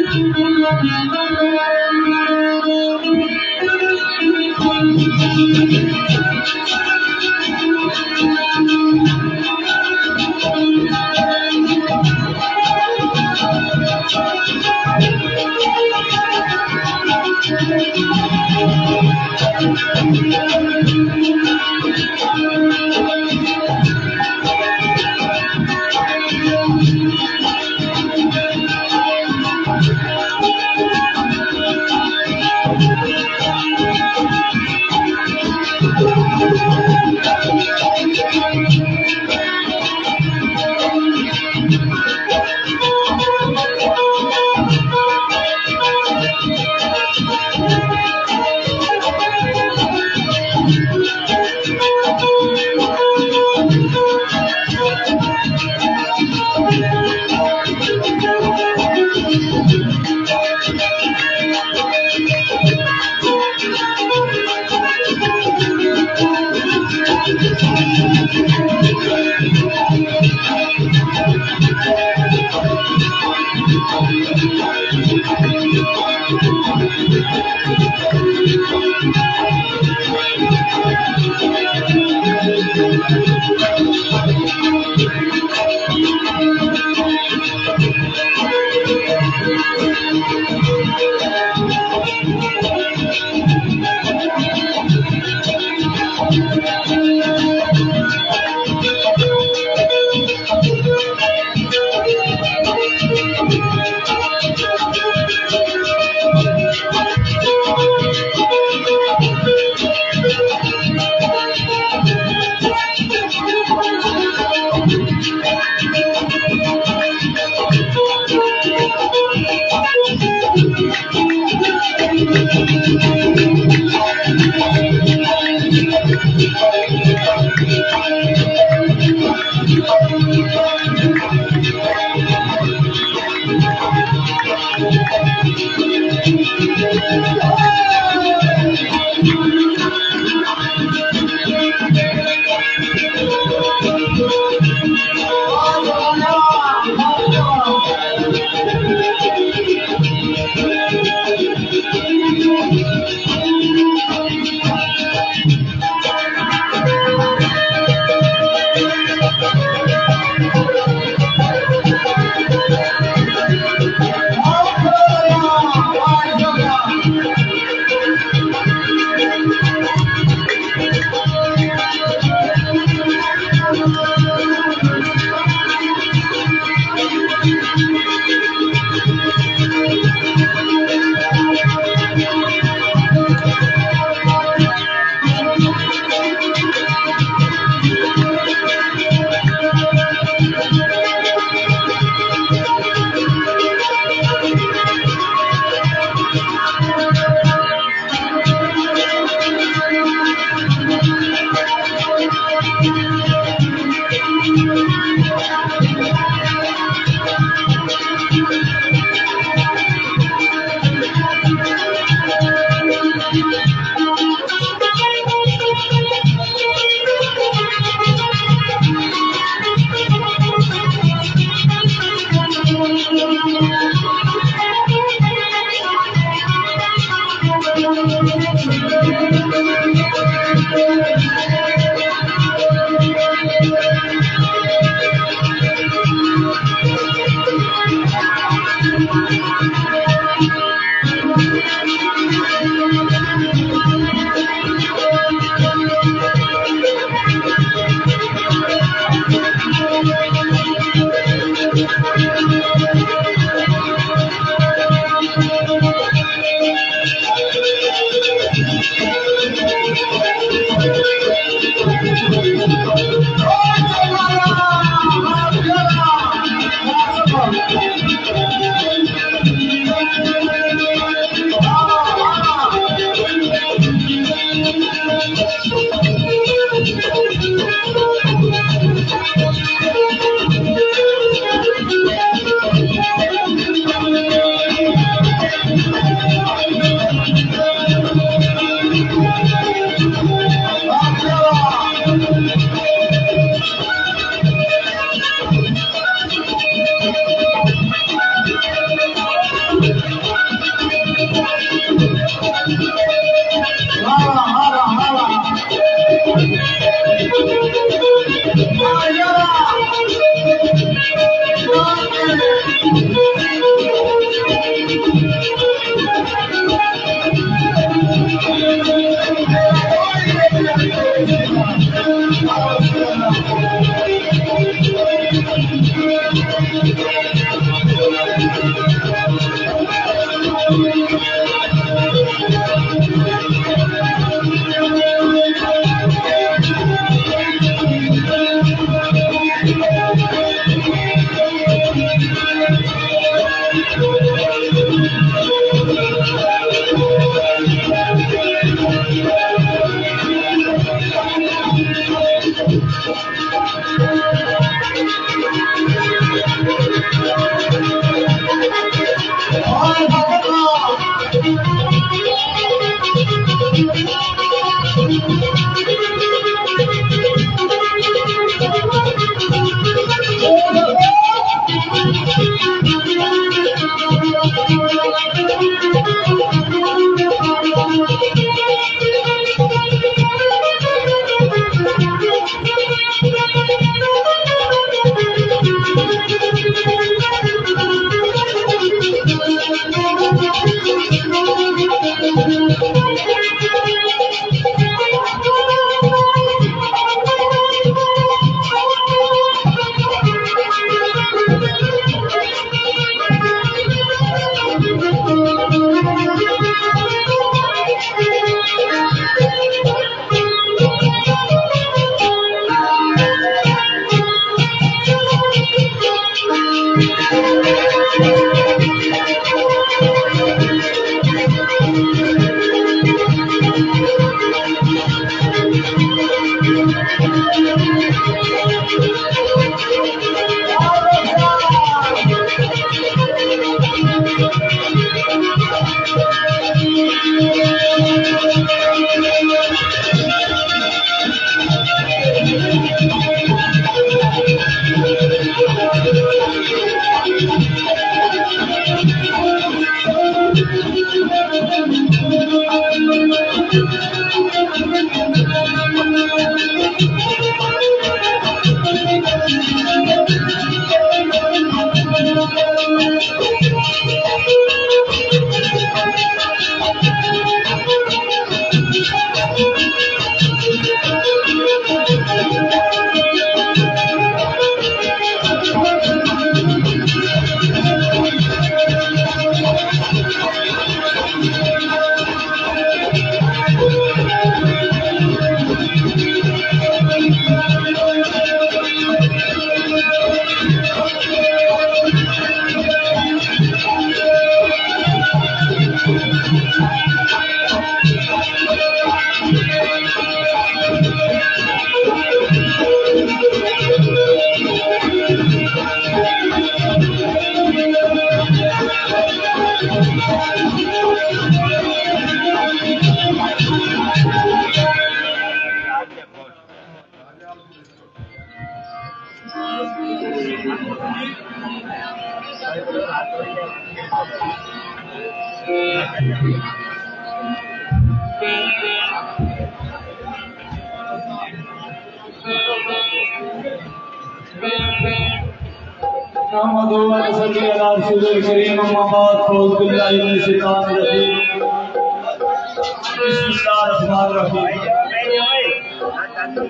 Thank you.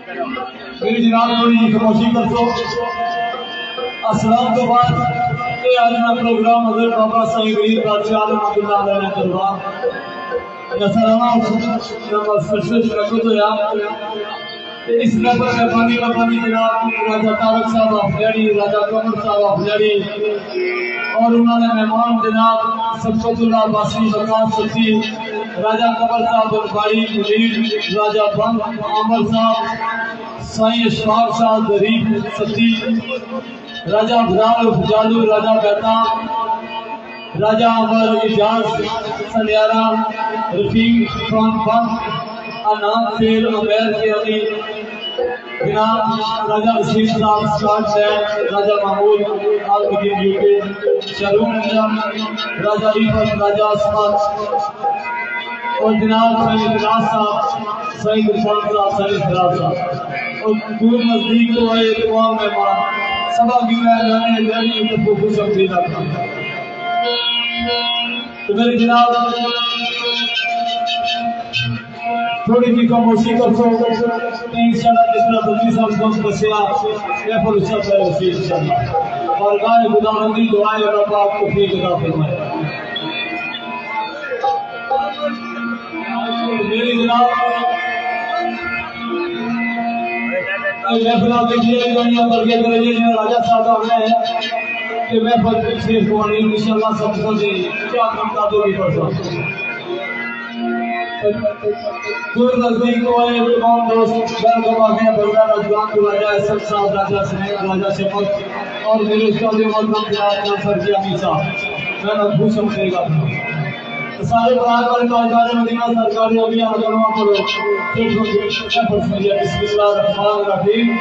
میری جناب، تھوڑی جی خاموشی کر دو تو بعد یہ آج کا پروگرام حضرت بابا صاحب غریب بادشاہ رحمۃ اللہ علیہ نے کروا۔ نصرانہ نمبر رکھو تو اس نفر مہربانی مہربانی جناب راجہ تارک صاحب افلیڑی راجہ قمر صاحب افلیڑی اور انہوں نے مہمان جناب سبقت اللہ باسی بکاس سچی راجہ قمر صاحب بنبائی مجید، راجہ بند عمر صاحب سائیں اشفاق صاحب ظریف سچی راجہ افضال فجالو راجہ بیتا، راجہ عمر اجاز سلیارہ رفیق خان بند انام فیل عمیر کے علی جناب راجہ رشید صاحب سکاٹ ہے راجہ محمود آل مدین یو کے شہرون انجام راجہ عیفت راجہ اسمات اور جناب سید فراز صاحب، سید رفان صاحب، سید فراز صاحب۔ اور دور نزدیک تو ہے تمام مہمان۔ سبا کی میں جانے جانی تو کو خوش امدید رکھا۔ تو میرے جناب تھوڑی سی خاموشی کر سو انشاءاللہ جس طرح بلدی صاحب کو بسیا یہ پر اس سے وسیع انشاءاللہ اور گائے خدا بندی دعائیں رب آپ کو فیض عطا فرمائے میری جناب محفل دیکھیے دنیا پر کے درجے میں راجہ صاحب آ گئے ہیں کہ محفل سے قوانین انشاءاللہ سب کو دے کیا کم کا بھی پڑھ سکتے دور نزدیک کو آئے تمام دوست گھر کو آگے بلدہ رجوان کو راجہ اسد صاحب راجہ سنید راجہ شفت اور میرے استاد محمد جہاں ناصر جی امی صاحب۔ میں نہ خوش ہم گا سارے برائے پر تاجدار مدینہ سرکاری ابھی آجانوہ پڑھو پھر جو شفت سمجھے بسم اللہ الرحمن الرحیم۔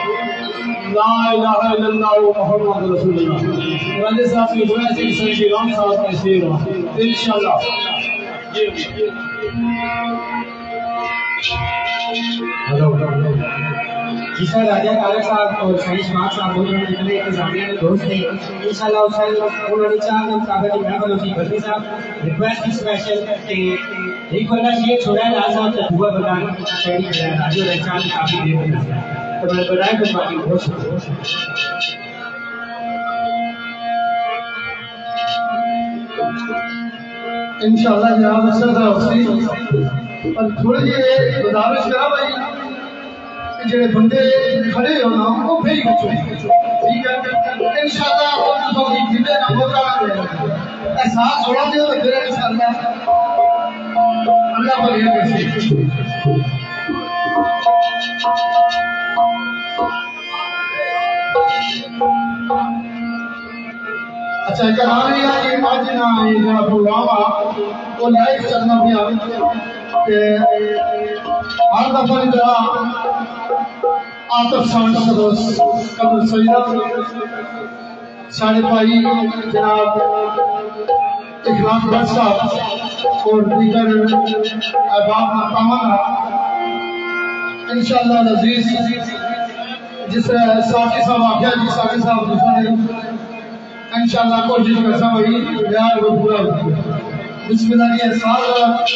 لا الہ الا اللہ محمد رسول اللہ۔ راجہ صاحب کی دعائیں سے سنجی رام صاحب میں شیر ہوں انشاءاللہ۔ ہلو جی سر راجہ تارک صاحب اور شاہی شمار صاحب بول رہے ہیں جتنے انتظامیہ میں دوست ہیں انشاءاللہ اس سے انہوں نے چاہ ہم کابل ابراہیم اسی بردی صاحب ریکویسٹ کی اسپیشل کہ ایک بندہ یہ چھوڑا ہے لازم آپ کا ہوا بتانا شہری ہے راجو رہچان کافی دیر میں تو میں بتائیں کہ باقی بہت شکریہ انشاءاللہ جناب اسد حسین اور تھوڑی جی گزارش کرا بھائی کہ جڑے بندے کھڑے ہو نا وہ پھر کچھ ٹھیک ہے؟ انشاءاللہ وہ تو کی جنے نہ موقع دے احساس ہونا دے تو پھر انشاءاللہ اللہ پر یہ کسی اچھا جہاں یہ ہے کہ آج نا یہ جو پروگرام آ، وہ لائف چلنا پیا کہ ہر دفعہ کی طرح آتف شان سدوس قبل سیدہ ساڑھے پائی جناب اکرام بٹ صاحب اور دیگر احباب مقامہ انشاءاللہ لذیذ جس ساٹھی صاحب آگیا جی ساٹھی صاحب دوسرے انشاءاللہ کوشش کرتا سب وہی بیان پورا بسم اللہ جی، یہ احساس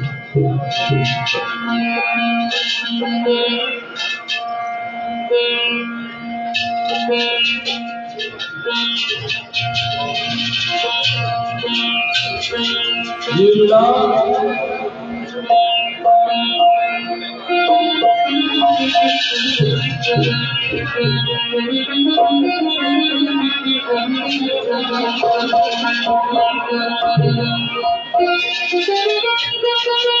You love Thank you.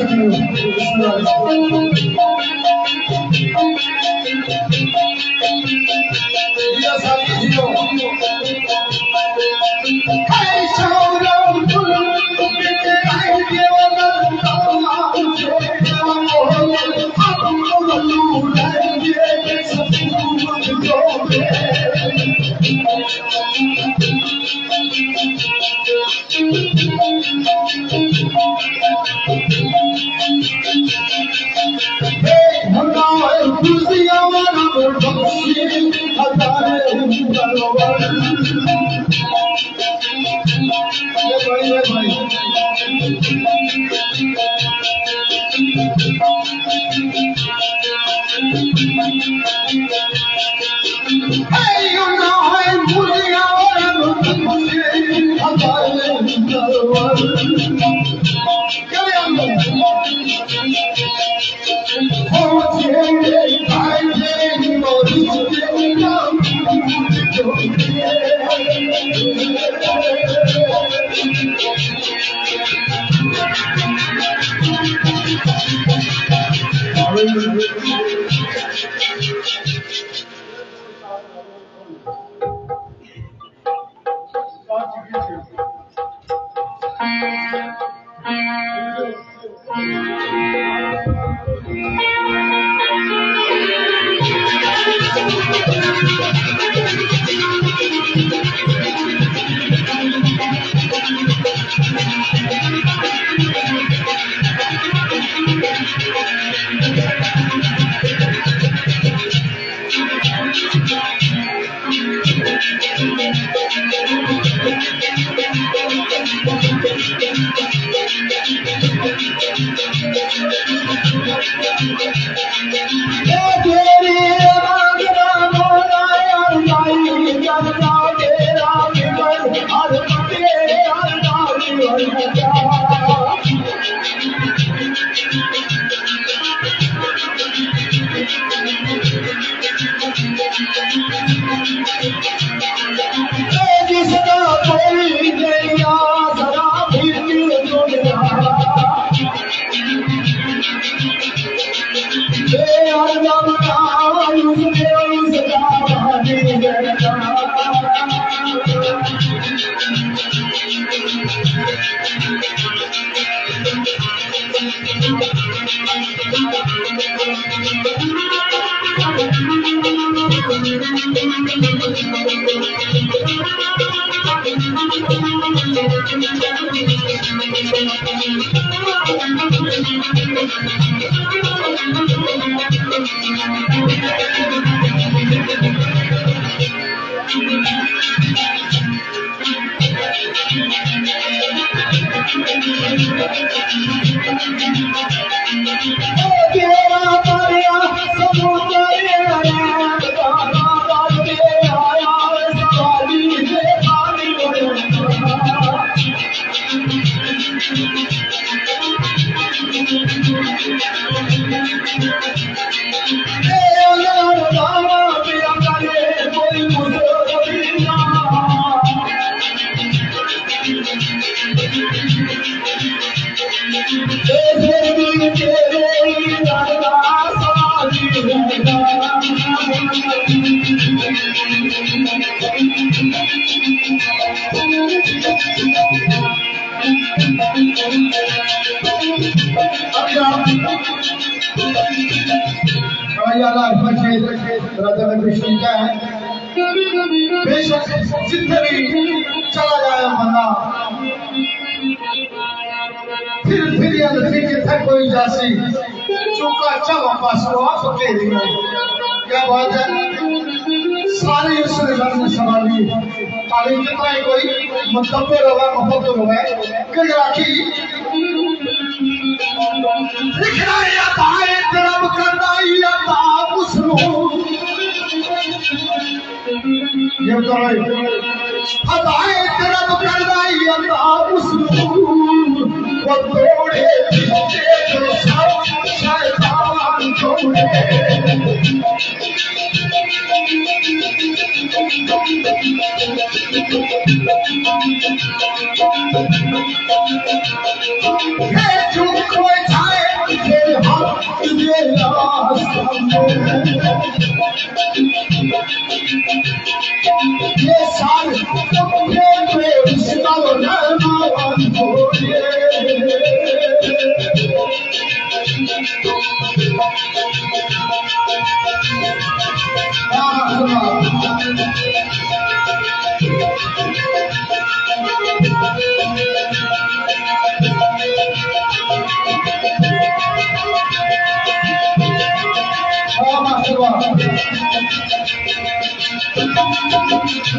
Thank you. چوکا اچھا کہہ رہی ہے کیا بات ہے؟ سارے اس نے میں سوال لی تعلیم کتنا مطلب ہے کوئی متبر ہوگا محبت ہوگا کہ راکھی لکھنا یا تائے درم کرنا یا تا مسلم یہ تو ہے۔ ہدائے درم کرنا یا تا مسلم وہ توڑے پیچھے جو سب Hey!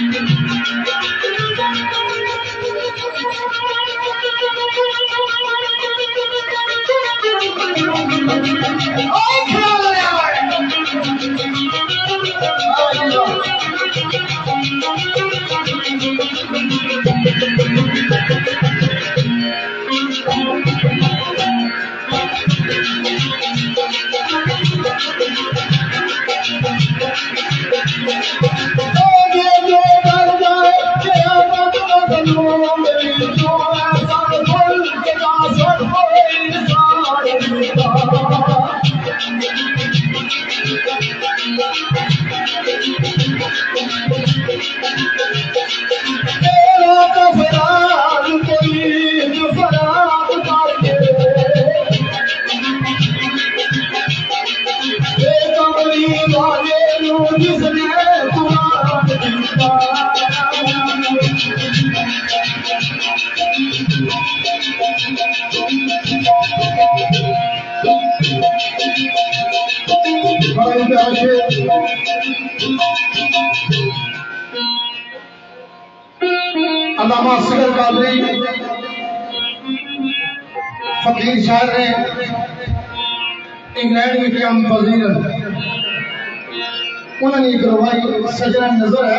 Thank you. نظر ہے۔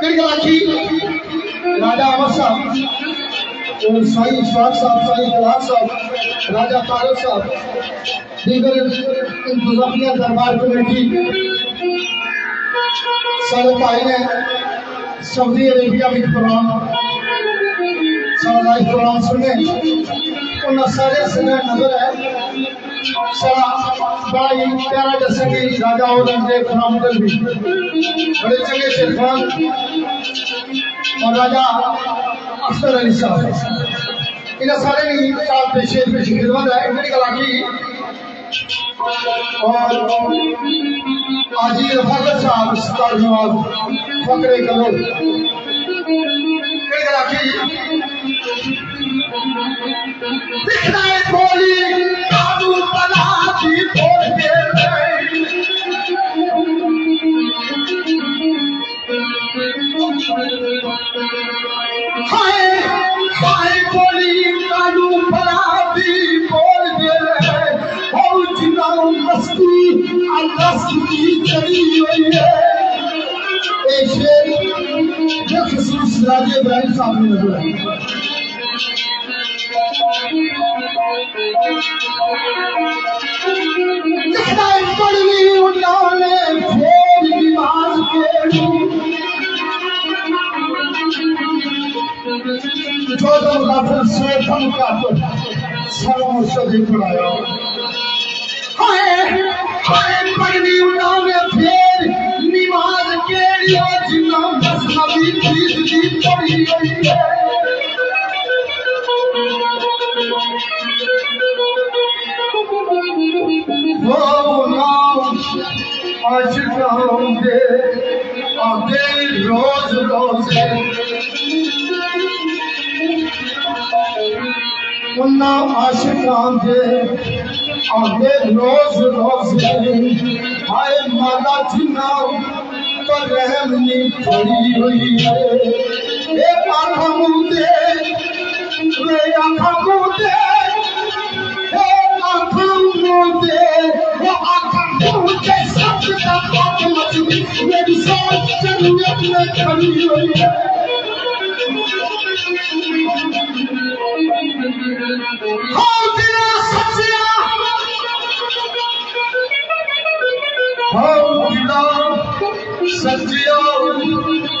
پھر کرگلاچی راجہ عمر صاحب، اور سائی اشفاق صاحب سائی کلاس صاحب راجہ طارق صاحب، دیگر انتظامیہ دربار کمیٹی سارے بھائی نے سعودی عربیہ میں قرآن سارا لائف قرآن سننے انہاں سارے سنے نظر ہے۔ بڑا پیارا جیسے کہ بھی بڑے چنگے شیخان اور اختر علی صاحب انہاں سارے خدمت ہے اور آجی رفاقت صاحب نواز کرو ایک دکھنا ہے بولی خصوص راجہ ابراہیم صاحب نے نظر ہے چوڏهن سؤ سڄو ہوئی ہے وہ نام عاشقوں دے آگے روز روز انہا عاشقان دے آگے روز روز آئے مالا جنا پر رحم نہیں پڑی ہوئی ہے اے آنکھا مودے اے آنکھا مودے اے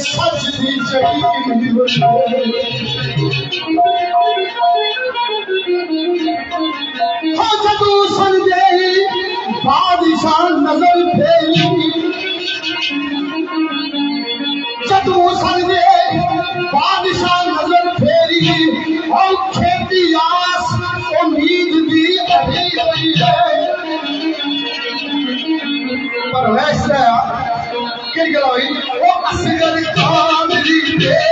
کے سچ دی چڑی ہاں جدو سن گئی بادشاہ نظر پھیلی جدو سنجے بادشاہ نظر پھیری اور کھیتی آس امید دی ابھی ہوئی ہے پر ویسے گر گیا ہوئی وہ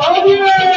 好的嘞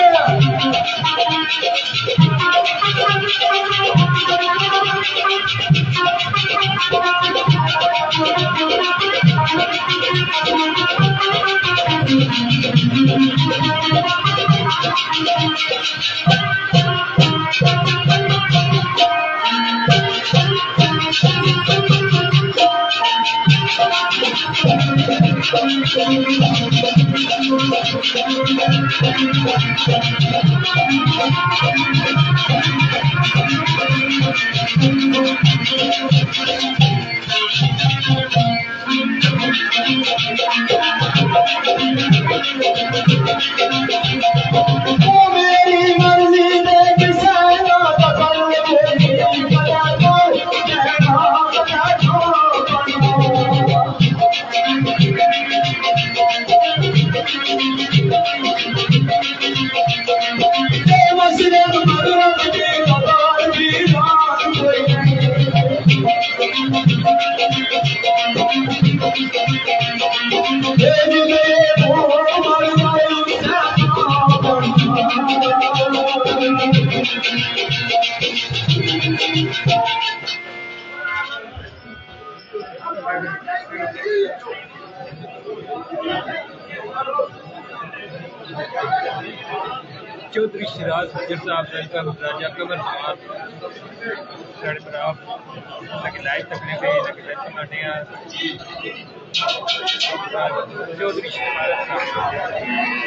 Joe Drishin Marathon.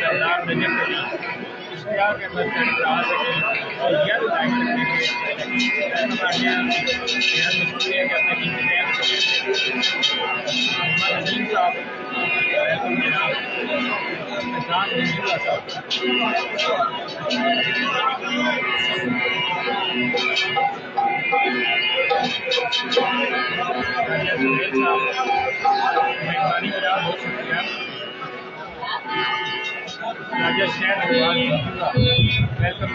There are the different کے احمد ساڑھے پر آ سکے اور یہ لائف مہربانی جناب بہت شکریہ Rajesh Chandra, welcome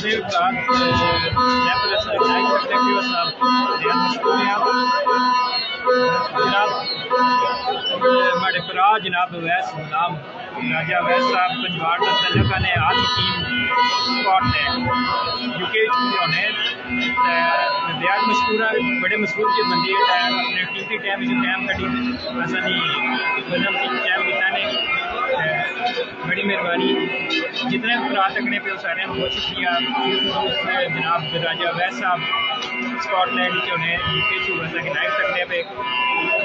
Jibir Park, Nepal, Executive Director of the بہت جناب ہمارے برا جناب ویس غلام، راجہ ویس صاحب پنجوار کا تعلق نے آج ٹیم اسپاٹ نے یو کے ہونے بیاج مشکور ہے، بڑے مشکور کے بندے اپنے قیمتی ٹائم جو ٹائم کٹی ایسا نہیں فلم کی ٹائم بتانے بڑی مہربانی۔ جتنے برا تکنے پہ سارے بہت شکریہ۔ جناب راجہ ویس صاحب اسکاٹ لینڈ جو نے یو کے چو ایسا کہ لائف تکنے پہ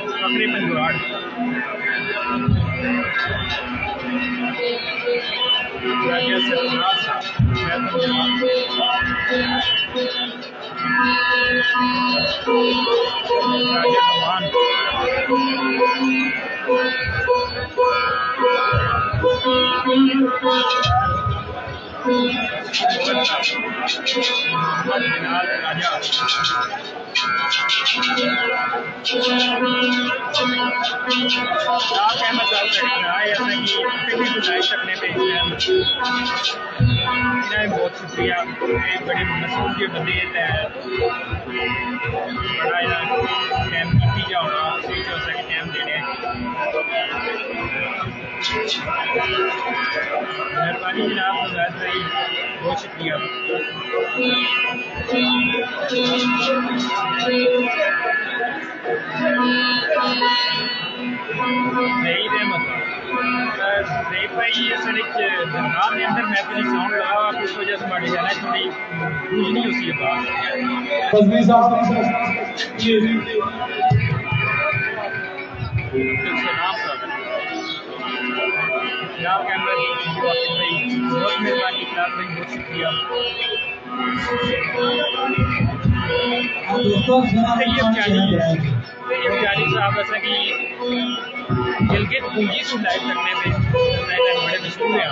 فکری پنجواڑ راجہ سرفراز صاحب ویلکم جناب بہت شکریہ بڑے مسئول کے ٹائم جا ہونا ٹائم دینے مہربانی جناب زیادہ بھائی بہت شکریہ۔ صحیح احمد صحیح بھائی اصل درگاہ کے اندر میں اپنی ساؤنڈ لگا ہوا اس وجہ سے بڑی جانا تھوڑی گونج نہیں ہوتی ہے بات۔ صاحب جناب کے اندر بہت مہربانی خیال بھائی بہت شکریہ دوستوں جناب طیب جانی طیب جانی صاحب ایسا کہ گلگت پونجی سے لائف کرنے میں بڑے مشہور ہیں۔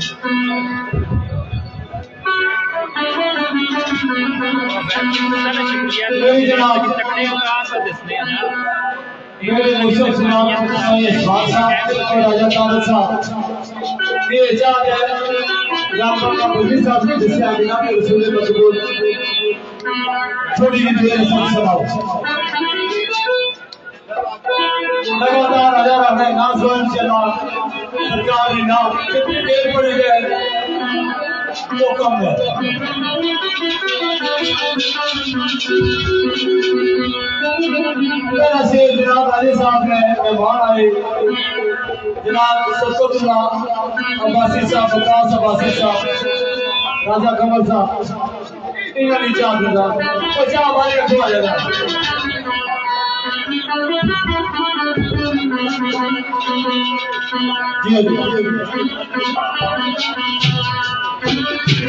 شکریہ تکڑے ہے دیر سناؤ لگاتار راجہ رہا ہے چلا سرکار نے گئے۔ وہ کم ہے میرا سے جناب علی صاحب نے مہمان آئے جناب سکت اللہ عباسی صاحب وکاس عباسی صاحب راجہ کمل صاحب انہوں نے چاہ دیا وہ چاہ ہمارے رکھوا جانا جی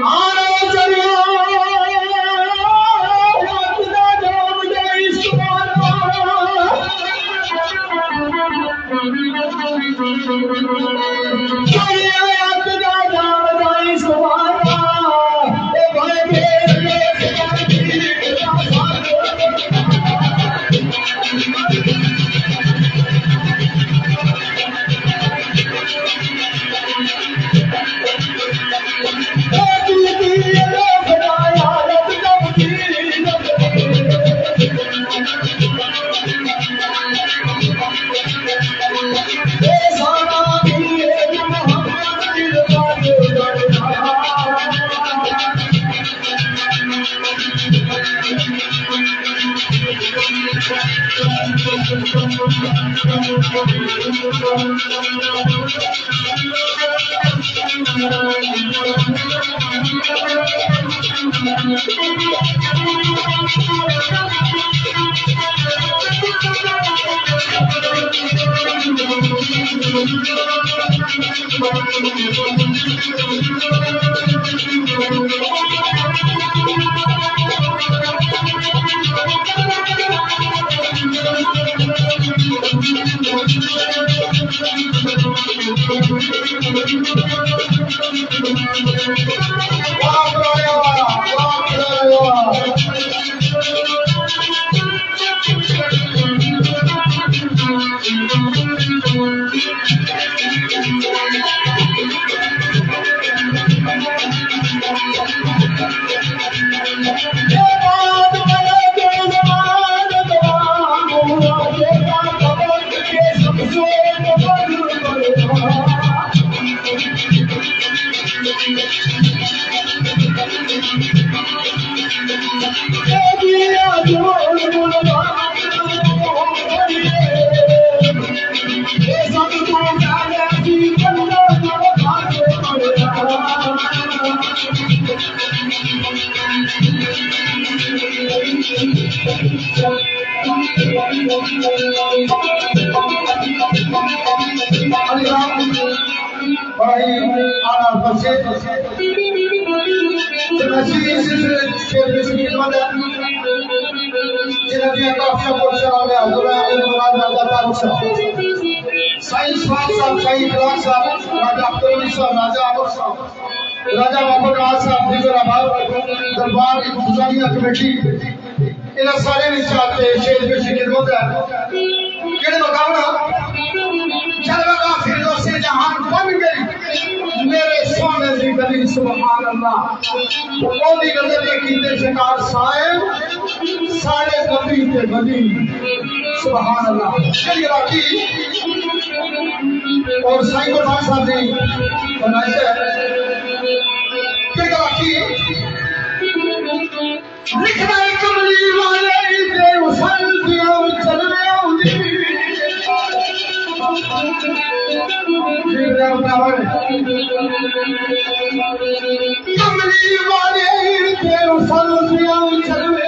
آنا دربار انتظامیہ کمیٹی انہاں سارے نے چاہتے شیر پیش خدمت ہے کہڑے مقام جلوہ کا فردوس جہان بن گئی۔ میرے سونے دی گلی سبحان اللہ وہ دی گلی کیتے شکار صاحب سارے نبی تے بنی سبحان اللہ چلیے راکی اور سائیں کو صاحب دی فرمائش ہے۔ لکھنا کملی والے دے وسل دیا چلنے آؤں کملی والے دے وسل دیا چلنے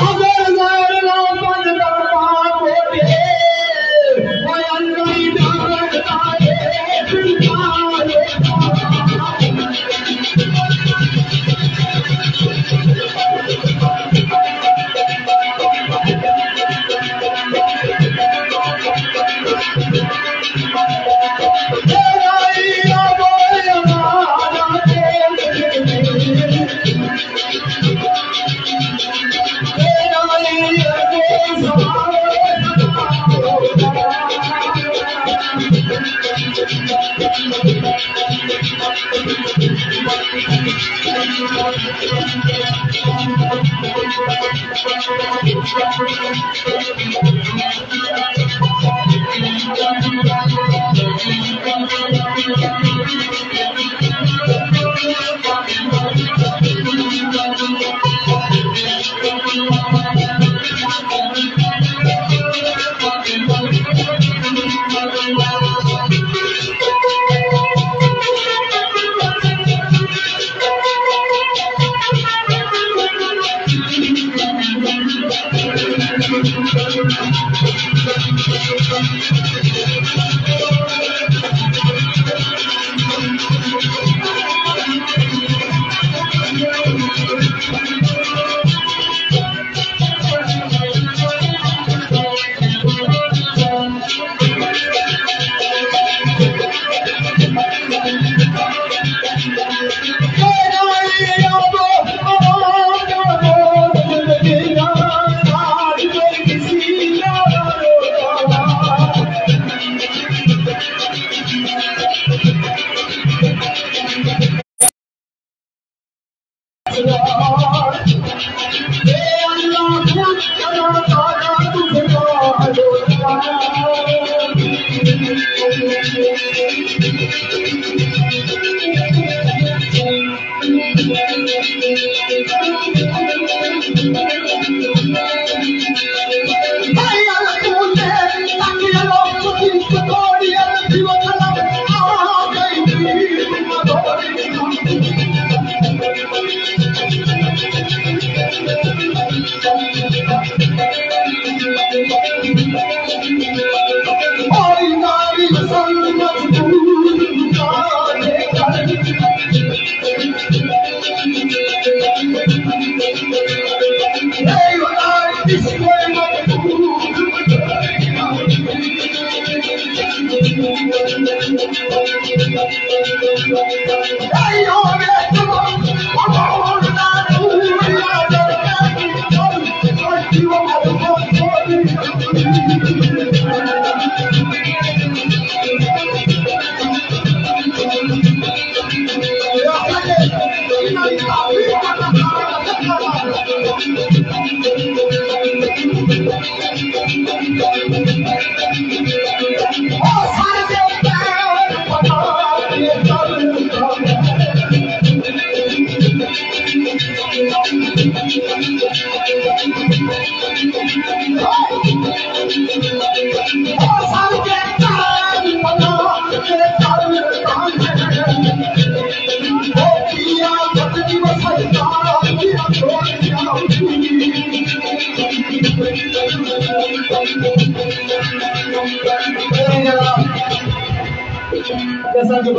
اگر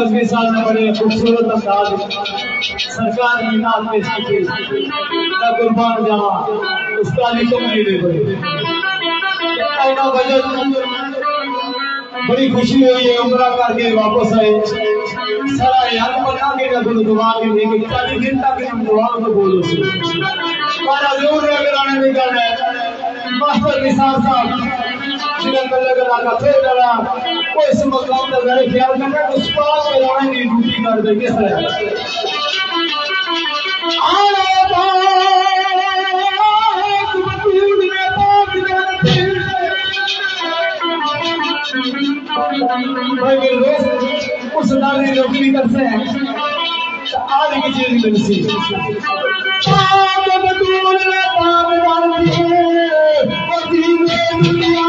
جیسا کہ بزمی بڑے خوبصورت انداز۔ سرکار کی نات پیش کی تھی میں قربان جہاں اس کا لکھم نہیں دے بڑے اینا بجت بڑی خوشی ہوئی ہے عمرہ کر کے واپس آئے۔ سارا یاد بنا کے نہ کوئی دعا کے دے کے چالی دن تک ہم دعا کو بولو۔ سی ہمارا ضرور ہے، اگر آنے نکل ہے ماسٹر نثار صاحب جنہیں کل کا پھر اس مقام کا ذرا خیال اس پاس کی ڈیوٹی کر دے، کس طرح؟ پاک میں پاک جانتے بھائی اس نوکری کرتے ہیں، آج کی چیز مل پاک میں پاک جانتے دنیا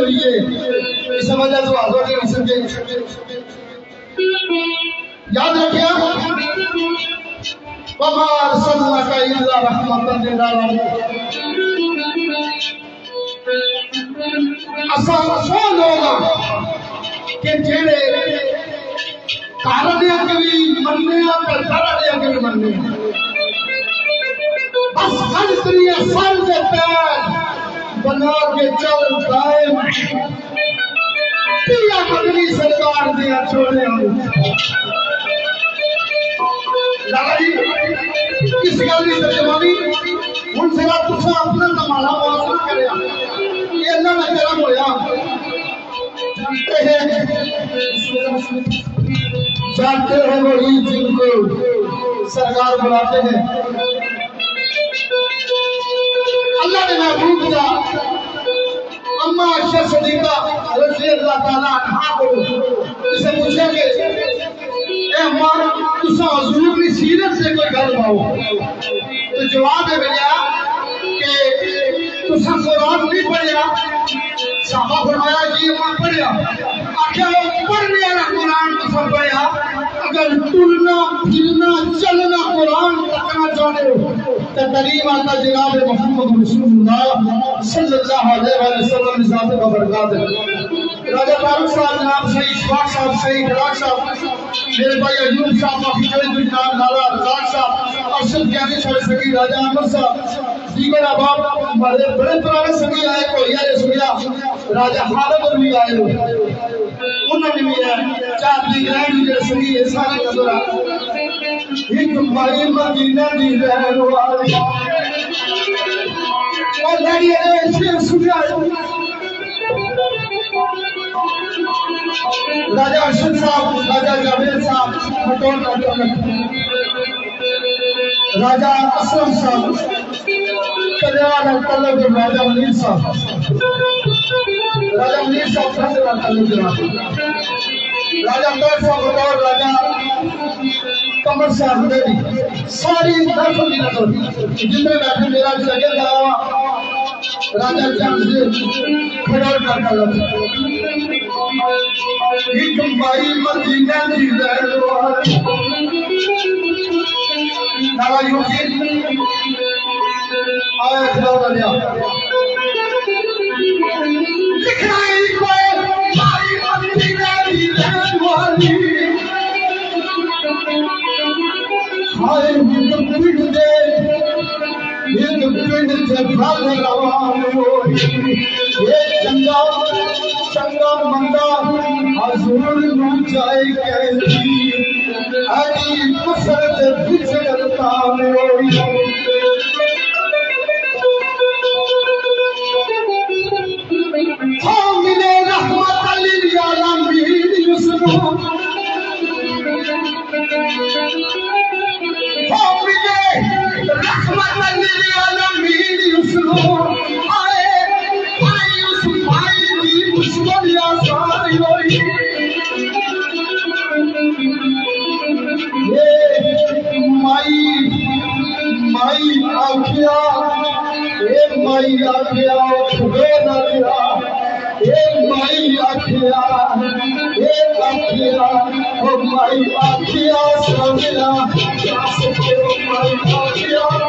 بھٹے ہوئی ہے۔ اس وجہ تو حضور نہیں سکے۔ یاد رکھیا وما ارسلناك الا رحمتا للعالمين اساں سو لوگ کہ جڑے کارنے کے بھی مننے اور درنے کے بھی مننے بس ہر تری سر دے پیر بنا کے چل قائم پیا مدنی سرکار دیا چھوڑے ہوں لالا جی گل کی ترجمانی ہوں سر تصا اپنا زمانہ واس نہ کریا۔ یہ اللہ میں کرم ہویا۔ جانتے ہیں؟ وہی جن کو سرکار بلاتے ہیں۔ اللہ نے محبوب کا اما عائشہ صدیقہ رضی اللہ تعالیٰ عنہ کو اسے پوچھا کہ، اے اما تسا حضور کی سیرت سے کوئی گل پاؤ؟ تو جواب ہے بھیا کہ تسا قرآن نہیں پڑھیا۔ صحابہ فرمایا جی میں پڑھیا آخیا پڑھنے والا قرآن تسا پڑھیا اگر ٹرنا پھرنا چلنا قرآن تکنا چاہتے ہو تو قریب آتا جناب محمد رسول اللہ صلی اللہ علیہ وسلم ذات کا برکات ہے راجہ فاروق صاحب جناب شہید شفاق صاحب شہید فراق صاحب میرے بھائی ایوب صاحب، معافی کرے تو جناب لالا رزاق صاحب ارشد گیانی چھوڑے سکی راجہ عمر صاحب، دیگر احباب بڑے بڑے پرانے سنگی آئے کوئی آئے سنگیا، راجہ خالد اور بھی آئے انہوں نے بھی ہے چار دیگر بھی جڑے سنگی ہے سارے نظر آئے۔ ایک مائی مدینہ دی رہن والی۔ اور لڑی ہے شیر سنیا راجہ ارشد صاحب راجہ جاوید صاحب مٹور مٹور راجہ اسلم صاحب کلیان طلب راجہ منیر صاحب راجہ منیر صاحب کلیان طلب جناب راجہ امداد صاحب راجہ کمر صاحب دیوی ساری درفت کی نظر جن میں بیٹھے میرا سجل دارا راجہ چند سے کھڑوڑ کر طلب ایک بائی مدینہ دی رہنوار نارا یوکی آیا کھڑا لیا لکھنا ایک سے بھل روان ہوئی یہ چنگا چنگا منگا حضور نو جائے کہتی آخیا آکھیا نہ لیا، اے مائی آخیا، اے آکھیا او مائی آخیا سمیا مائی آکھیا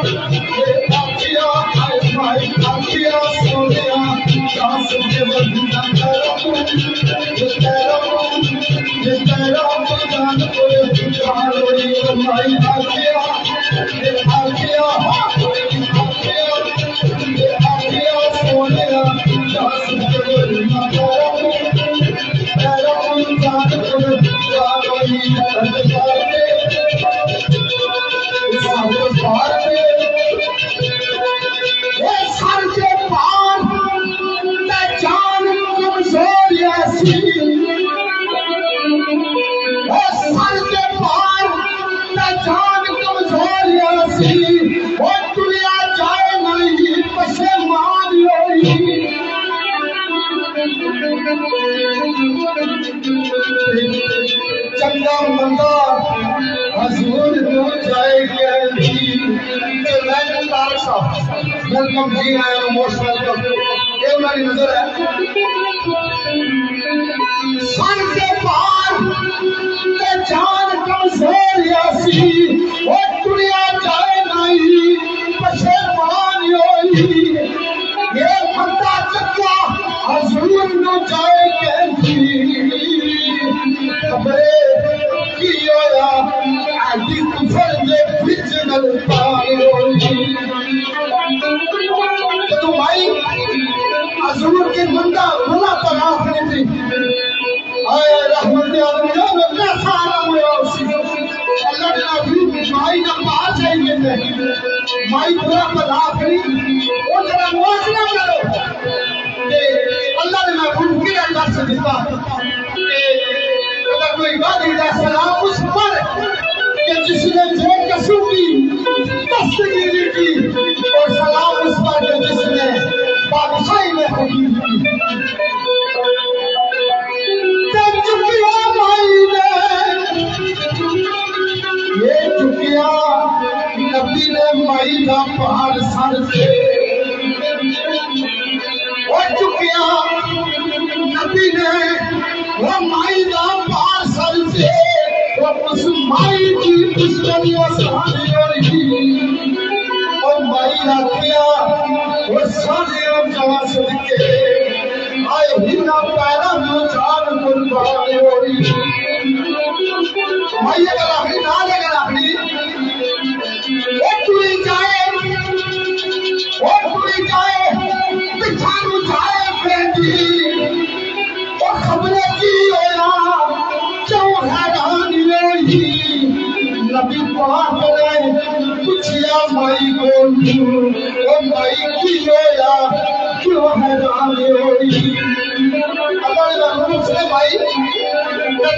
ಹೇಳಿದ್ದಾರೆ ہے مائی پورا بلا کری وہ ذرا موازنہ کرو کہ اللہ نے محبوب کی اندر سے دیتا کہ اگر کوئی بات ہے سلام اس پر کہ جس نے جو کسو کی دستگیری کی اور سلام اس پر مائی پہاڑ سر سے وہ چکیا۔ نبی نے وہ مائی کا پہاڑ سر سے وہ اس مائی کی دشمنی سہانی ہو رہی اور مائی رکھیا وہ سارے جوان صدقے آئے ہی نہ پیرا میں چار قربان ہو رہی مائی اگر اپنی نہ اگر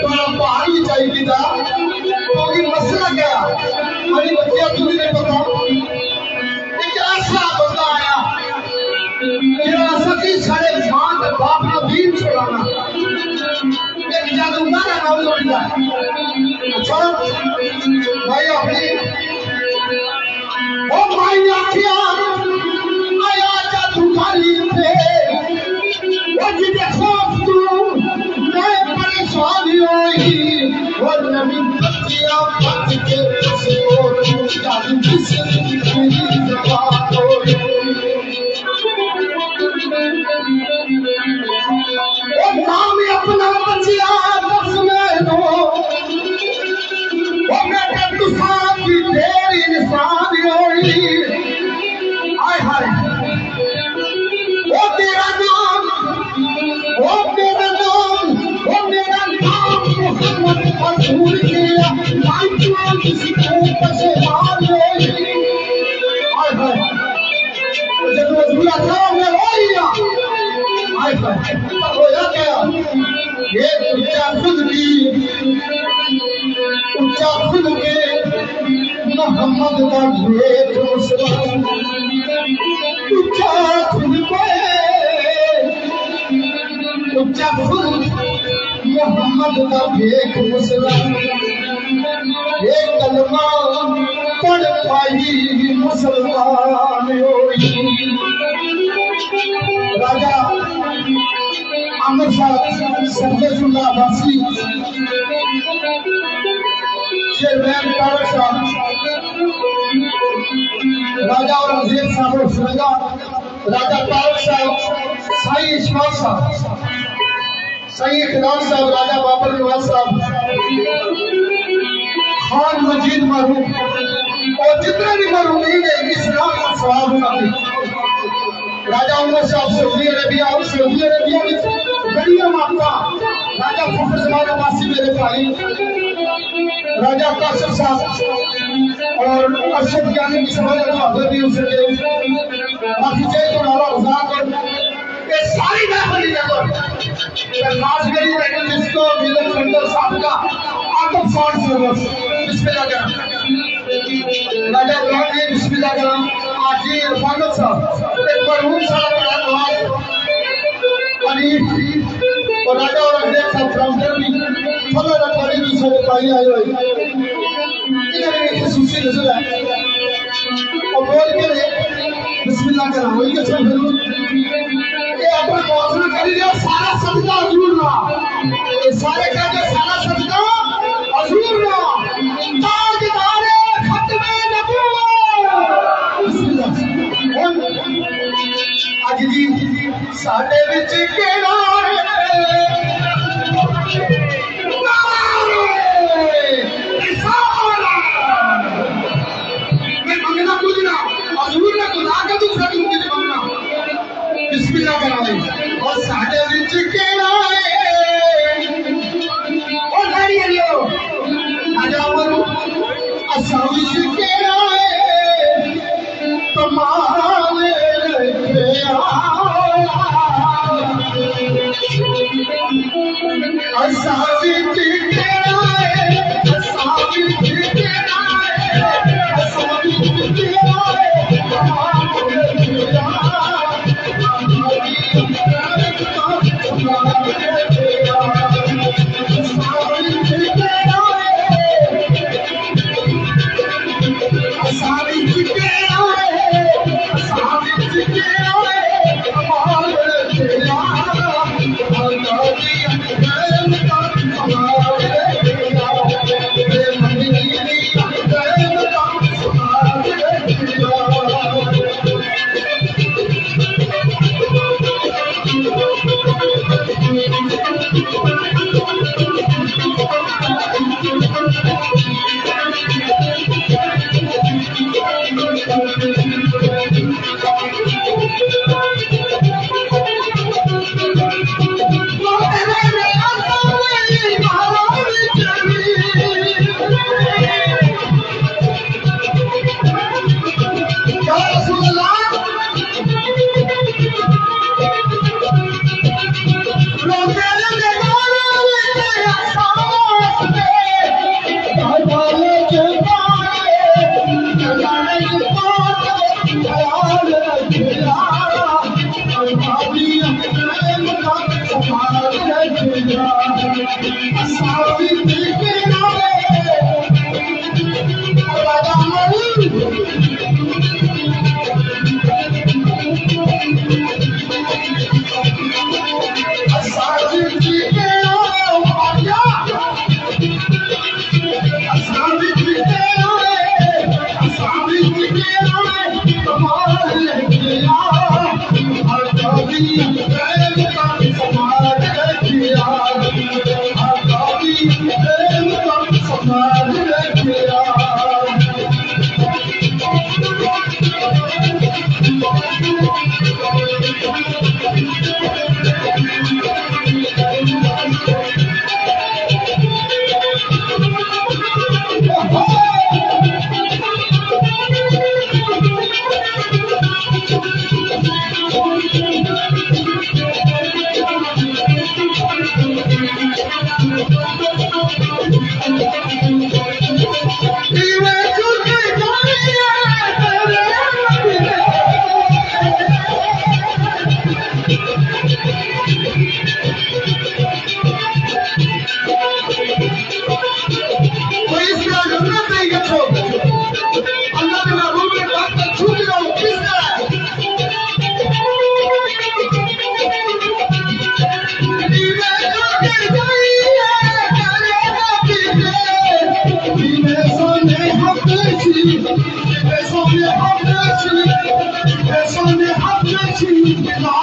تمہارا پہاڑ بھی چاہیے تھا تو یہ مسئلہ کیا ہماری بچیاں تمہیں نہیں پتا ایک ایسا بندہ آیا میرا سکی سارے جان کے باپ کا دین چھوڑانا ایک جادوگر ہے نام لوٹ جائے اچھا بھائی اپنی وہ بھائی آخیا آیا جادوگری پہ وہ جی دیکھو ہوئی وہ نبی بچیا بچ کے سے اور جادو کس میری جواب ہوئی وہ محمد کا ڈھیر مسلم اچھا خود پہ اچھا خود محمد کا بھیک مسلم ایک کلمہ پڑھ پائی مسلمان ہوئی۔ راجا عامر صاحب سرجس اللہ عباسی چیئرمین کارک صاحب راجا اور وزیر صاحب اور سرگا راجا تارک صاحب سائی اشمال صاحب سائی اقدام صاحب راجا بابر نواز صاحب خان مجید مرحوم اور جتنے بھی مرحومین ہیں اسلام کا سوال ہونا بھی راجا عمر صاحب سعودی عربیہ اور سعودی عربیہ میں بڑی ماتا راجا فخر زمان عباسی میرے بھائی راجا قاسم صاحب اور ارشد جانے کی سمجھ اللہ حضر بھی اسے دے باقی چاہے تو نارا رزاق اور یہ ساری محفلی جگہ۔ خاص گری رہنے جس کو ملن سنڈر صاحب کا آٹف فارس سروس بسم اللہ کرم۔ راجا بلان جی بسم اللہ کرم۔ آجی رفاقت صاحب، ایک مرحوم صاحب کا نواز حنیف اور راجا اور اگریب صاحب فرامدر بھی فضل رکھواری بھی سارے پائی آئے ہوئے انہیں بھی خصوصی نظر ہے۔ اور بول کے بسم اللہ کرم وہی کہ سب یہ اپنا موازنہ کری لیا سارا صدقہ حضور رہا یہ سارے کہتے سارا صدقہ حضور رہا تاجدار ਸਾਡੇ ਵਿੱਚ ਕਿਹੜਾ ਹੈ? It's only object to you. It's only object to you.